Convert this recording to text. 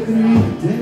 くれて